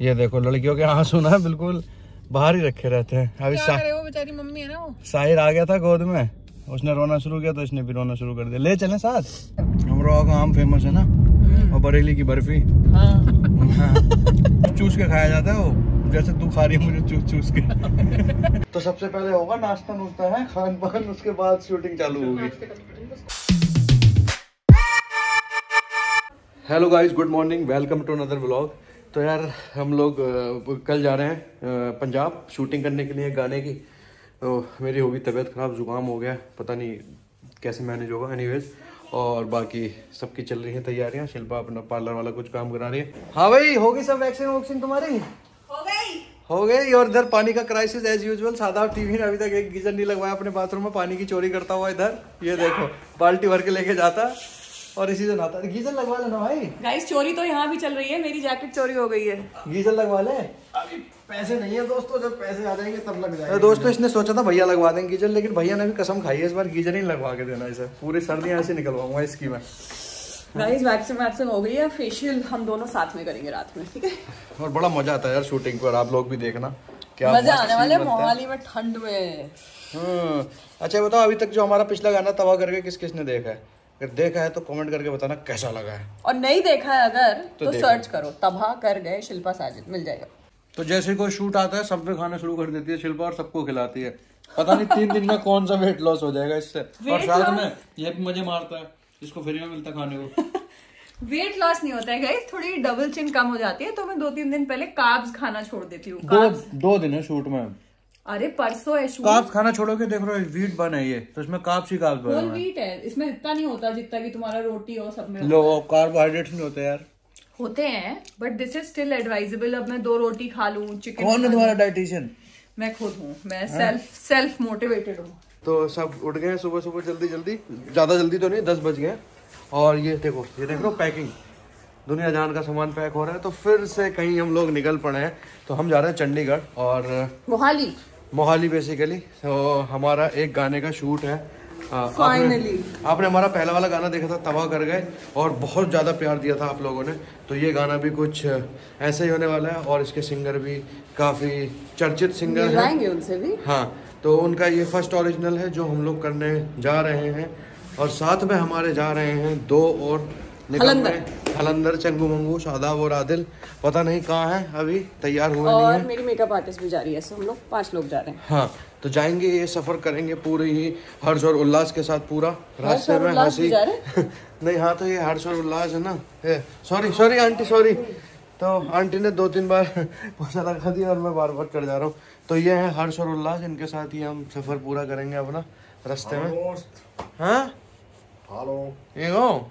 ये देखो लड़कियों के आँसू ना बिल्कुल बाहर ही रखे रहते हैं। अभी सा, वो बेचारी मम्मी है ना वो? साहिर आ गया था गोद में। उसने रोना शुरू किया तो इसने भी रोना शुरू कर दिया। ले चलें साथ। अमरोहा का आम फ़ेमस है ना? और बरेली की बर्फ़ी। हाँ। हाँ। चूस के खाया जाता है वो। जैसे तू खा रही है मुझे चूस चूस के। तो सबसे पहले होगा नाश्ता नुश्ता है? खान पान उसके बाद शूटिंग चालू होगी। Hello guys good morning welcome to another vlog तो यार हम लोग कल जा रहे हैं पंजाब शूटिंग करने के लिए गाने की। तो मेरी होगी तबीयत ख़राब जुकाम हो गया पता नहीं कैसे मैनेज होगा एनीवेज और बाकी सबकी चल रही है तैयारियाँ शिल्पा अपना पार्लर वाला कुछ काम करा रही है। हाँ भाई होगी सब वैक्सीन वैक्सीन तुम्हारी? हो गई। हो गई और इधर पानी का क्राइसिस एज यूजुअल सादा टीवी ने अभी तक एक गीजर नहीं लगवाया अपने बाथरूम में पानी की चोरी करता हुआ इधर। ये देखो बाल्टी भर के लेके जाता। और इसी से नहाता गीजर लगवा लेना भाई। गाइस चोरी तो यहाँ भी चल रही है मेरी जैकेट चोरी हो गई है। गीजर लगवा ले। अभी पैसे नहीं है दोस्तों जब पैसे आ जाएँगे तब लग जाएँगे। दोस्तों इसने सोचा था भैया लगवा देंगे गीजर लेकिन भैया ने भी कसम खाई है इस बार गीजर ही लगवा के देना इसे। पूरी सर्दियाँ ऐसे निकलवाऊँगा इसकी मैं। गाइस वैक्सीन वैक्सीन हो गई है फेशियल हम दोनों साथ में करेंगे रात में ठीक है? और बड़ा मज़ा आता है यार शूटिंग पर आप लोग भी देखना। क्या मज़ा आने वाले है। मोहाली में ठंड में। हम्म, अच्छा बताओ अभी तक जो हमारा पिछला गाना तबाह करके किस किसने देखा है? अगर देखा है तो कमेंट करके बताना कैसा लगा है। और नहीं देखा है अगर तो तो, सर्च करो। तबाह कर गए शिल्पा साजिद मिल जाएगा। तो जैसे कोई शूट आता है सब पे खाना शुरू कर देती है शिल्पा और सबको खिलाती है। पता नहीं तीन दिन में कौन सा वेट लॉस हो जाएगा इससे। और साथ में ये भी मज़े मारता है इसको फ्री में मिलता खाने को। वेट लॉस नहीं होता है गाइस थोड़ी डबल चिन कम हो जाती है तो मैं दो तीन दिन पहले कार्ब्स खाना छोड़ देती हूँ। दो दो दिन है शूट में। अरे परसों है शूट। काप्स खाना छोड़ोगे? देख रहे हो वीट बन है ये। तो इसमें काप्स ही काप्स बने होल हैं। व्हीट है। इसमें इतना नहीं होता जितना कि तुम्हारा रोटी और सब में लो कार्बोहाइड्रेट्स नहीं होते यार। होते हैं but this is still advisable अब मैं दो रोटी खा लूँ चिकन कौन है तुम्हारा डाइटिशियन मैं खुद हूँ। मैं। सेल्फ सेल्फ मोटिवेटेड हूँ। तो सब उठ गए सुबह सुबह जल्दी जल्दी। ज़्यादा जल्दी तो नहीं दस बज गए। और ये देखो ये देख लो पैकिंग दुनिया जान का सामान पैक हो रहा है तो फिर से कहीं हम लोग निकल पड़े हैं। तो हम जा रहे हैं चंडीगढ़ और मोहाली। मोहाली बेसिकली तो हमारा एक गाने का शूट है। आ, आपने- आपने हमारा पहला वाला गाना देखा था तबाह कर गए और बहुत ज़्यादा प्यार दिया था आप लोगों ने। तो ये गाना भी कुछ ऐसे ही होने वाला है और इसके सिंगर भी काफ़ी चर्चित सिंगर हैं। उनसे भी? हाँ तो उनका ये फ़र्स्ट ओरिजिनल है जो हम लोग करने जा रहे हैं। और साथ में हमारे जा रहे हैं दो और हलंदर। हलंदर चंगू मंगू शादाब और आदिल। पता नहीं कहाँ है अभी तैयार हुए नहीं और है। मेरी मेकअप आर्टिस्ट भी जा रही है सो हम लोग पाँच लोग जा रहे हैं। हाँ तो जाएँगे ये सफ़र करेंगे पूरे ही हर्ष और उल्लास के साथ पूरा। रास्ते में हँसी। नहीं हाँ तो ये हर्ष और उल्लास है ना। सॉरी सॉरी आंटी सॉरी तो आंटी ने दो तीन बार पोछा लगा दिया और मैं बार बार चढ़ जा रहा हूँ। तो ये है हर्ष और उल्लास इनके साथ ही हम सफ़र पूरा करेंगे अपना रास्ते में। हाँ? हेलो ये हो?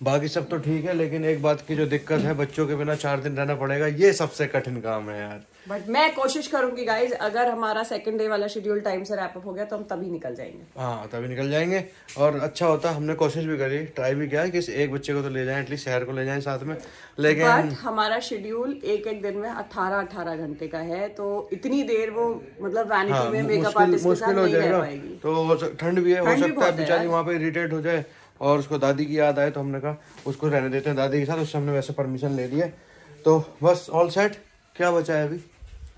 बाकी सब तो ठीक है लेकिन एक बात की जो दिक्कत है बच्चों के बिना चार दिन रहना पड़ेगा ये सबसे कठिन काम है यार। बट मैं कोशिश करूँगी गाइज़ अगर हमारा सेकंड डे वाला शेड्यूल टाइम से रैप अप हो गया तो हम तभी निकल जाएँगे। हाँ तभी निकल जाएँगे। और अच्छा होता हमने कोशिश भी करी ट्राई भी किया कि एक बच्चे को तो ले जाएँ एटलीस्ट शहर को ले जाएँ साथ में। लेकिन बट हमारा शेड्यूल एक एक दिन में 18 18 घंटे का है तो इतनी देर वो मतलब वैनिटी हाँ में मेकअप आर्टिस्ट के साथ नहीं रह पाएगी। तो ठंड भी है हो सकता है बेचारी वहाँ पे इरिटेट हो जाए। और उसको दादी की याद आए तो हमने कहा उसको रहने देते हैं दादी के साथ उससे हमने वैसे परमिशन ले ली है। तो बस ऑल सेट क्या बचा है अभी?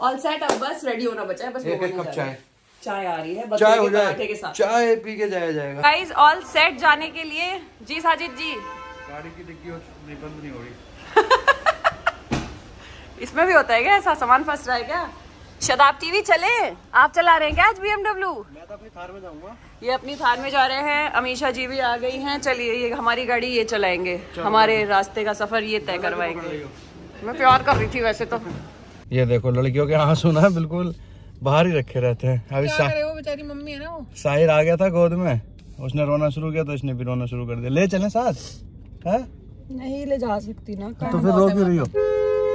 ऑल सेट अब बस रेडी होना बचा है बस एक एक कप। चाय। चाय आ रही है चाय हो जाए। चाय पी के जाया जाएगा। गाइस ऑल सेट जाने के लिए। जी साजिद जी। गाड़ी की डिक्की हो- बंद नहीं हो रही। इसमें भी होता है क्या ऐसा? सामान फंस रहा है क्या? शताब टीवी चले? आप चला रहे हैं क्या आज बीएमडब्ल्यू मैं तो अपनी थार में जाऊँगा। ये अपनी थार में जा रहे हैं। अमीशा जी भी आ गई हैं। चलिए ये हमारी गाड़ी ये चलाएँगे। हमारे रास्ते का सफ़र ये तय करवाएँगे। मैं प्यार कर रही थी वैसे तो। ये देखो लड़कियों के आँसू ना बिल्कुल बाहर ही रखे रहते हैं। अभी वो बेचारी मम्मी है ना वो। साहिर आ गया था गोद में। उसने रोना शुरू किया तो इसने भी रोना शुरू कर दिया। ले चले साथ? है? नहीं ले जा सकती ना। तो फिर रो क्यों रही हो?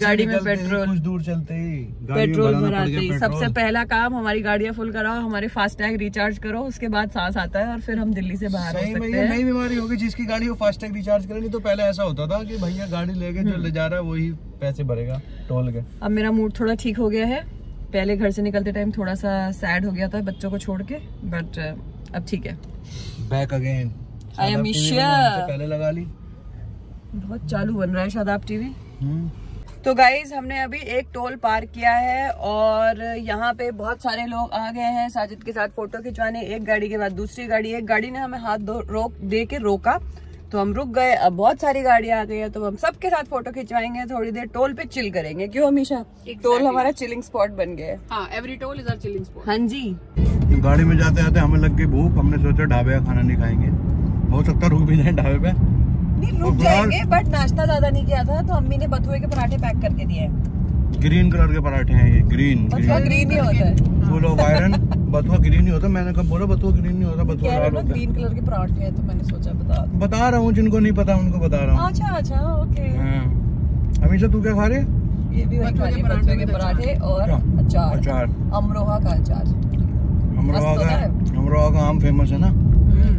गाड़ी में पेट्रोल। कुछ दूर चलते ही पेट्रोल भराते ही। सबसे पहला काम हमारी गाड़ियाँ फुल कराओ हमारे फास्टैग रिचार्ज करो उसके बाद सांस आता है और फिर हम दिल्ली से बाहर सही में ये नई बीमारी होगी जिसकी गाड़ी वो फास्टैग रिचार्ज करे नहीं तो पहले ऐसा होता था कि भैया गाड़ी लेके जो ले जा रहा है वही पैसे भरेगा टोल के। अब मेरा मूड थोड़ा ठीक हो गया है। पहले घर से निकलते टाइम थोड़ा सा सैड हो गया था बच्चों को छोड़ के बट अब ठीक है। Back again am sure. पहले लगा ली। बहुत चालू बन रहा है शादाब टीवी हम्म। तो गाइज़ हमने अभी एक टोल पार किया है और यहाँ पे बहुत सारे लोग आ गए हैं साजिद के साथ फ़ोटो खिंचवाने एक गाड़ी के बाद दूसरी गाड़ी एक गाड़ी ने हमें हाथ दो- रोक दे के रोका। तो हम रुक गए अब बहुत सारी गाड़ी आ गई है तो हम सबके साथ फ़ोटो खिंचवाएँगे थोड़ी देर टोल पे चिल करेंगे। क्यों हमेशा exactly. टोल हमारा चिलिंग स्पॉट बन गया है। हाँ every toll is our chilling spot हाँ जी। गाड़ी में जाते जाते हमें लग गई भूख हमने सोचा ढाबे का खाना नहीं खाएँगे। हो सकता है रुक भी जाए ढाबे पे। नहीं रुक जाएँगे बट नाश्ता ज़्यादा नहीं किया था तो अम्मी ने बथुए के पराठे पैक करके दिए हैं। ग्रीन कलर के पराठे हैं ये ग्रीन बथुआ ग्रीन। ही होता है। फुल ऑफ़ आयरन बथुआ ग्रीन नहीं होता मैंने कब बोला बथुआ ग्रीन नहीं होता बथुआ लाल होता ग्रीन कलर के पराठे हैं तो मैंने सोचा बता बता रहा हूँ जिनको नहीं पता उनको बता रहा हूँ। अच्छा अच्छा ओके। हाँ। हमेशा तू क्या खा रही है? ये भी वही बथुए के के पराठे पराठे और अचार। अचार। अमरोहा का अचार। अमरोहा का अमरोहा का आम फ़ेमस है ना?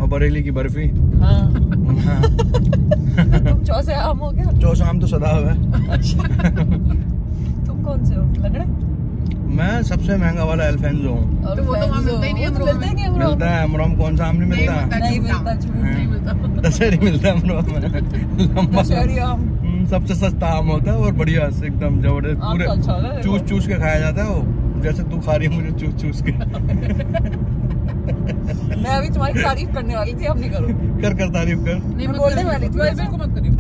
और बरेली की बर्फ़ी। हाँ। हाँ। तुम चौसे आम हो गया? चौसा आम तो सदा है। तुम कौन से हो? लगड़े? मैं सबसे महँगा वाला एल्फेंजो हूँ। तो वो तो वहाँ मिलता ही नहीं है वो तो मिलता है अमरोहा? मिलता है अमरोहा में कौन सा आम नहीं मिलता? नहीं मिलता झूठ नहीं मिलता। दशहरी मिलता है अमरोहा में। लंबा। दशहरी आम। हम्म, सबसे सस्ता आम होता है और बढ़िया से एकदम ज़बरदस्त। तो अच्छा पूरे चूस चूस के खाया जाता है वो। जैसे तू खा रही है मुझे चूस चूस के। मैं अभी तुम्हारी तारीफ़ करने वाली थी अब नहीं करूँ। कर कर तारीफ़ कर। नहीं मैं बोलने वाली थी वैसे वैसे। को मत करियो।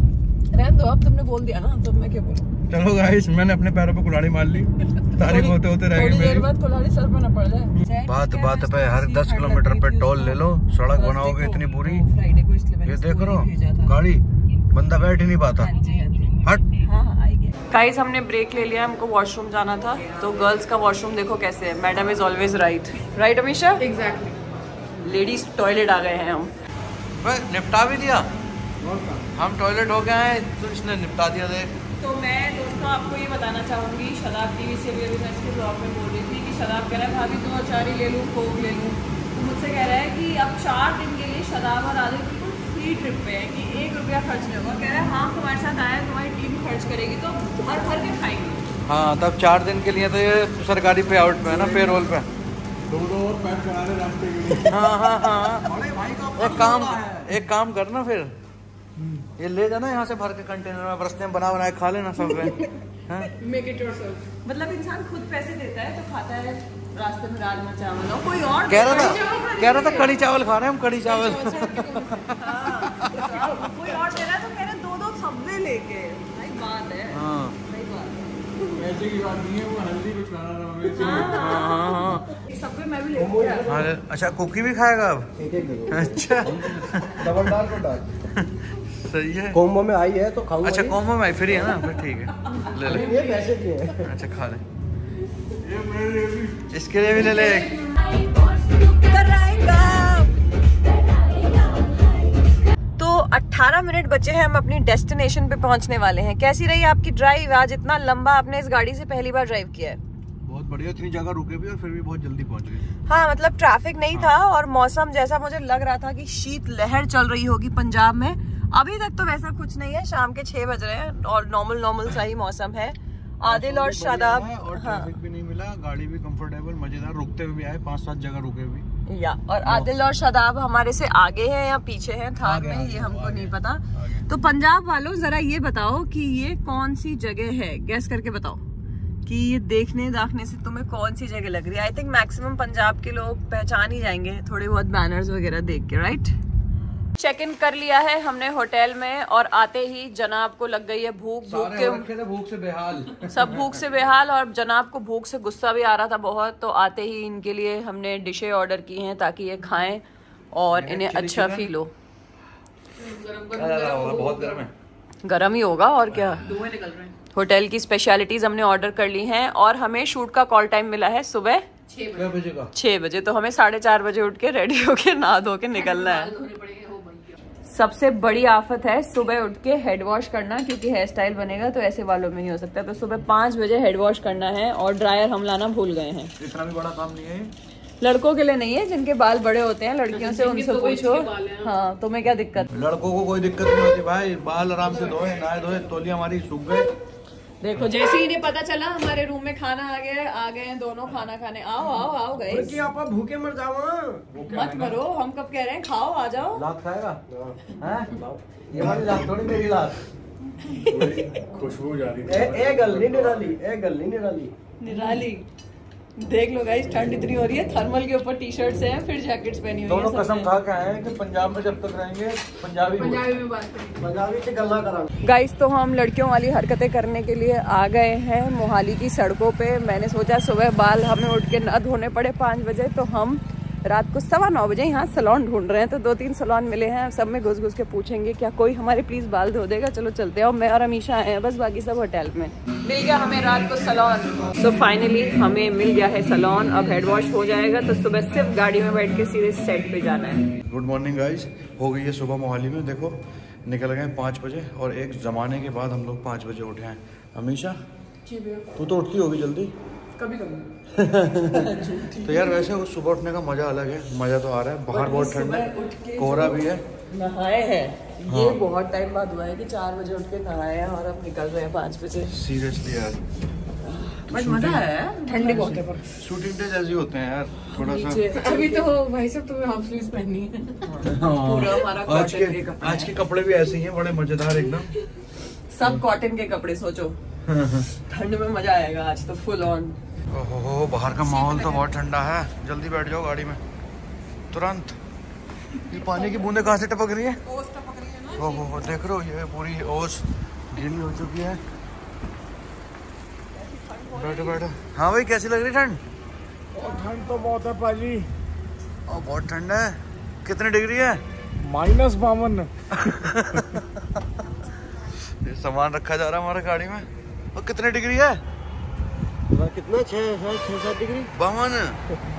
रहने दो अब तुमने बोल दिया ना तो मैं क्या बोलूँ? चलो गाइस मैंने अपने पैरों पे कुल्हाड़ी मार ली। तारीफ़ होते होते थोड़ी रहेगी देर मेरी। बाद कुल्हाड़ी सर पे न पड़ जाए। बात बात पे हर 10 किलोमीटर पे टोल ले लो। सड़क बनाओगे इतनी पूरी मैंने ये देख रहो गाड़ी बंदा बैठ ही नहीं पाता। हाँ हाँ। हट। हाँ हाँ आएगी गाइस हमने ब्रेक ले लिया हमको वॉशरूम जाना था। तो गर्ल्स का वॉशरूम देखो कैसे है। Madam is always right right Amisha exactly ladies toilet आ गए हैं हम। निपटा भी दिया? हम टॉयलेट हो गए हैं तो इसने निपटा दिया देख। तो मैं दोस्तों आपको ये बताना चाहूँगी शदाब टीवी से भी अभी मैं इसके ब्लॉग में बोल रही थी कि शदाब कह रहा है भाभी दो अचार ही ले लूँ कोक ले लूँ। तो मुझसे कह रहा है कि अब चार दिन के लिए शराब और आदिल बिल्कुल फ्री ट्रिप पे है कि एक रुपया खर्च नहीं होगा। कह रहा है हाँ तुम्हारे साथ आया तुम्हारी टीम खर्च करेगी तो भर भर के खाएँगे। हाँ तब चार दिन के लिए तो ये सरकारी पे आउट पे है ना पे रोल पे। दो दो और पैक करा रास्ते के लिए। हाँ हाँ हाँ। अरे भाई का एक काम एक काम करना फिर। ये ले जाना यहाँ से भर के कंटेनर में रस्ते में बना बनाए खा लेना सब हाँ? मेक इट योरसेल्फ मतलब इंसान खुद पैसे देता है तो खाता है रास्ते में राजमा चावल और कोई और कह रहा था कह रहा था कड़ी चावल खा रहे हैं हम कड़ी चावल। हाँ, कोई और दे रहा है तो कह रहे दो दो लेके। भाई बात है। हाँ। भाई बात है। ऐसे की बात नहीं है वो हेल्दी हमें अच्छा कुकी भी खाएगा अब? एक एक अच्छा। डबल डाल को डाल। सही है। कॉम्बो में आई है तो खाऊँगा अच्छा ही। कॉम्बो में फ्री है ना फिर ठीक है। ले ले। ये पैसे के हैं। अच्छा खा ले। इसके लिए भी ले ले एक। तो 18 मिनट बचे हैं हम अपनी डेस्टिनेशन पे पहुँचने वाले हैं। कैसी रही आपकी ड्राइव? आज इतना लंबा आपने इस गाड़ी से पहली बार ड्राइव किया है। बहुत बढ़िया इतनी जगह रुके भी और फिर भी बहुत जल्दी पहुँच गए। हाँ मतलब ट्रैफ़िक नहीं हाँ। था और मौसम जैसा मुझे लग रहा था कि शीत लहर चल रही होगी पंजाब में। अभी तक तो वैसा कुछ नहीं है शाम के छह बज रहे हैं और नॉर्मल नॉर्मल सा ही मौसम है। आदिल और शादाब और हाँ। ट्रैफ़िक भी नहीं मिला गाड़ी भी कंफर्टेबल मज़ेदार रुकते हुए भी आए पाँच सात जगह रुके भी। या और आदिल और शादाब हमारे से आगे हैं या पीछे हैं थार में ये हमको नहीं पता। तो पंजाब वालों जरा ये बताओ कि ये कौन सी जगह है? गैस करके बताओ। कि ये देखने दाखने से तुम्हें कौन सी जगह लग रही है? आई थिंक मैक्सिमम पंजाब के लोग पहचान ही जाएँगे थोड़े बहुत बैनर्स वगैरह देख के राइट चेक इन कर लिया है हमने होटल में और आते ही जनाब को लग गई है भूख भूख के भूख से बेहाल। सब भूख से बेहाल और जनाब को भूख से गुस्सा भी आ रहा था बहुत तो आते ही इनके लिए हमने डिशें ऑर्डर की हैं ताकि ये खाएँ और इन्हें अच्छा फील हो। बहुत गर्म है। गर्म ही होगा और क्या? धुएँ निकल रहे हैं। होटल की स्पेशलिटीज हमने ऑर्डर कर ली हैं और हमें शूट का कॉल टाइम मिला है सुबह छह बजे। का। छह बजे तो हमें साढ़े चार बजे उठ के रेडी होके नहा धो के निकलना है। धोने पड़ेंगे हो भैया सबसे बड़ी आफत है सुबह उठ के हेड वॉश करना क्योंकि हेयर स्टाइल बनेगा तो ऐसे वालों में नहीं हो सकता। तो सुबह पाँच बजे हेड वॉश करना है और ड्रायर हम लाना भूल गए हैं। इतना भी बड़ा काम नहीं है लड़कों के लिए नहीं है जिनके बाल बड़े होते हैं लड़कियों से उनसे तो पूछो। हैं। हाँ तुम्हें क्या दिक्कत? लड़कों को कोई दिक्कत नहीं होती भाई बाल आराम से धोए नहाए धोए तोलियाँ हमारी सूख गए। देखो जैसे ही इन्हें पता चला हमारे रूम में खाना आ गया आ गए हैं दोनों खाना खाने। आओ आओ आओ गए आप भूखे मर जाओ मत मरो हम कब कह रहे हैं खाओ आ जाओ। लात खाएगा? ये वाली लात थोड़ी मेरी लात। खुशबू जा रही ए ए गल नहीं निराली ए गल नहीं निराली। निराली। देख लो गाइस ठंड इतनी हो रही है थर्मल के ऊपर टी शर्ट है फिर जैकेट्स पहनी हुई दोनों कसम खा के आए हैं कि पंजाब में जब तक रहेंगे पंजाबी पंजाबी में बात करेंगे। पंजाबी से गल्ला करा। गाइस तो हम लड़कियों वाली हरकतें करने के लिए आ गए हैं मोहाली की सड़कों पे। मैंने सोचा सुबह बाल हमें उठ के न धोने पड़े पाँच बजे तो हम रात को सवा नौ बजे यहाँ सलोन ढूंढ रहे हैं तो दो तीन सलोन मिले हैं सब में घुस घुस के पूछेंगे क्या कोई हमारे प्लीज़ बाल धो देगा? चलो चलते हैं और मैं और अमीशा आए हैं बस बाकी सब होटल में. मिल गया हमें रात को सलोन। सो फाइनली हमें मिल गया है सलोन अब हेड वॉश हो जाएगा तो सुबह सिर्फ़ गाड़ी में बैठ के सीधे सेट पे जाना है। गुड मॉर्निंग गाइज़ हो गई है सुबह मोहाली में देखो निकल गए पाँच बजे और एक ज़माने के बाद हम लोग पाँच बजे उठे हैं। हमेशा तू तो उठती होगी जल्दी? कभी कभी तो यार वैसे सुबह उठने का मज़ा अलग है मज़ा तो आ रहा है बाहर बहुत ठंड है कोहरा भी है। नहाए हैं ये बहुत टाइम बाद हुआ है कि चार बजे उठ के नहाए हैं और अब निकल रहे हैं पाँच बजे। सीरियसली यार। बट मज़ा आया है ठंडी बहुत है शूटिंग डेज़ ऐसे ही होते हैं यार थोड़ा सा अभी तो भाई साहब तुम्हें हाफ़ स्लीव्स पहननी है। पूरा हमारा आज के कपड़े आज के कपड़े भी ऐसे ही हैं बड़े मज़ेदार एकदम। सब कॉटन के कपड़े सोचो। ठंड में मज़ा आएगा आज तो फुल ऑन ओहो बाहर का माहौल तो बहुत ठंडा है। जल्दी बैठ जाओ गाड़ी में। तुरंत। ये पानी की बूंदे कहाँ से टपक रही है? ओहो हो देख रहे हो ये पूरी ओस गीली हो चुकी है। बैठो बैठो। हाँ भाई कैसी लग रही ठंड? ठंड तो बहुत है पाजी। और बहुत ठंड है। कितने डिग्री है? माइनस बावन। ये सामान रखा जा रहा है हमारे गाड़ी में। और कितने डिग्री है? कितना? छह छह सात डिग्री? बावन।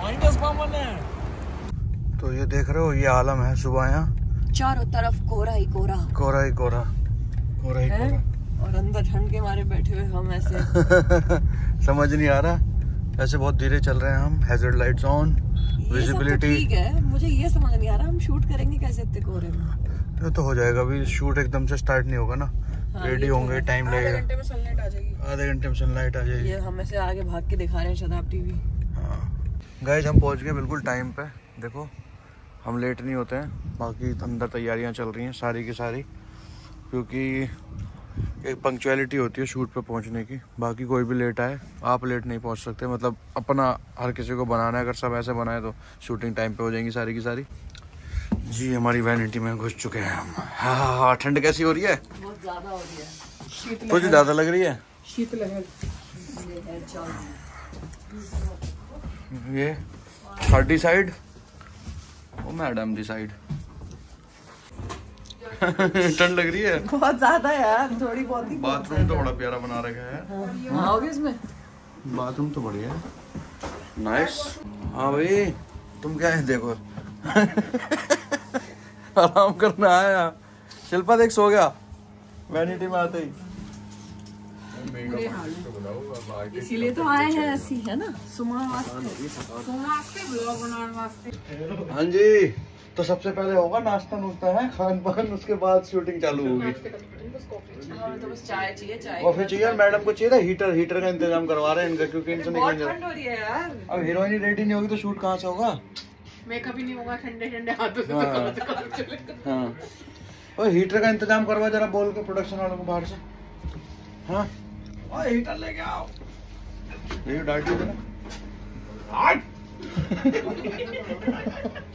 माइनस बावन है। तो ये देख रहे हो ये आलम है सुबह यहाँ। चारों तरफ़ कोहरा ही कोहरा। कोहरा ही कोहरा। कोहरा ही कोहरा। और अंदर ठंड के मारे बैठे हुए हम ऐसे। समझ नहीं आ रहा। ऐसे बहुत धीरे चल रहे हैं हम। हैजर्ड लाइट्स ऑन विजिबिलिटी ठीक है। मुझे ये समझ नहीं आ रहा हम शूट करेंगे कैसे इतने कोहरे में? तो हो जाएगा। अभी शूट एकदम से स्टार्ट नहीं होगा ना। रेडी तो होंगे है। टाइम आधे घंटे में सनलाइट आ जाएगी। आधे घंटे में सनलाइट आ जाएगी। ये हम ऐसे आगे भाग के दिखा रहे हैं शताब टीवी गाइज़ हम पहुँच गए बिल्कुल टाइम पे। देखो हम लेट नहीं होते हैं। बाकी अंदर तैयारियाँ चल रही हैं सारी की सारी। क्योंकि एक पंक्चुअलिटी होती है शूट पे पहुँचने की। बाकी कोई भी लेट आए आप लेट नहीं पहुँच सकते। मतलब अपना हर किसी को बनाना है। अगर सब ऐसे बनाए तो शूटिंग टाइम पे हो जाएँगी सारी की सारी। जी हमारी वैनिटी में घुस चुके हैं हम। हाँ हाँ हाँ ठंड कैसी हो रही है? बहुत ज़्यादा हो गया है। कुछ ज़्यादा लग रही है? शीतलहर। ये है ये थर्डी साइड ओ मैडम दी साइड ठंड लग रही है? बहुत ज़्यादा यार थोड़ी बहुत ही बाथरूम तो बड़ा प्यारा बना रखा है। आओगे इसमें। बाथरूम तो बढ़िया है। नाइस हाँ भाई तुम क्या है देखो। आराम करना आया। शिल्पा देख सो गया। वैनिटी में आते ही इसीलिए तो आए हैं ऐसी है। ना? सुमा वास्ते। ब्लॉग हाँ जी तो सबसे पहले होगा नाश्ता नुश्ता है? खान पान उसके बाद शूटिंग चालू होगी। तो चाय चाहिए कॉफ़ी चाहिए मैडम को चाहिए था हीटर हीटर का इंतज़ाम करवा रहे हैं इनका क्योंकि इनसे निकल हो है अब हीरोइन रेडी नहीं होगी तो शूट कहाँ से होगा? मेकअप कभी नहीं होगा ठंडे ठंडे हाथों से हाँ। तो काम चलेगा हाँ। ओए हीटर का इंतज़ाम करवा जरा बोल के प्रोडक्शन वालों को बाहर से। हाँ? ओए हीटर लेके आओ। ये डाइट दे ना।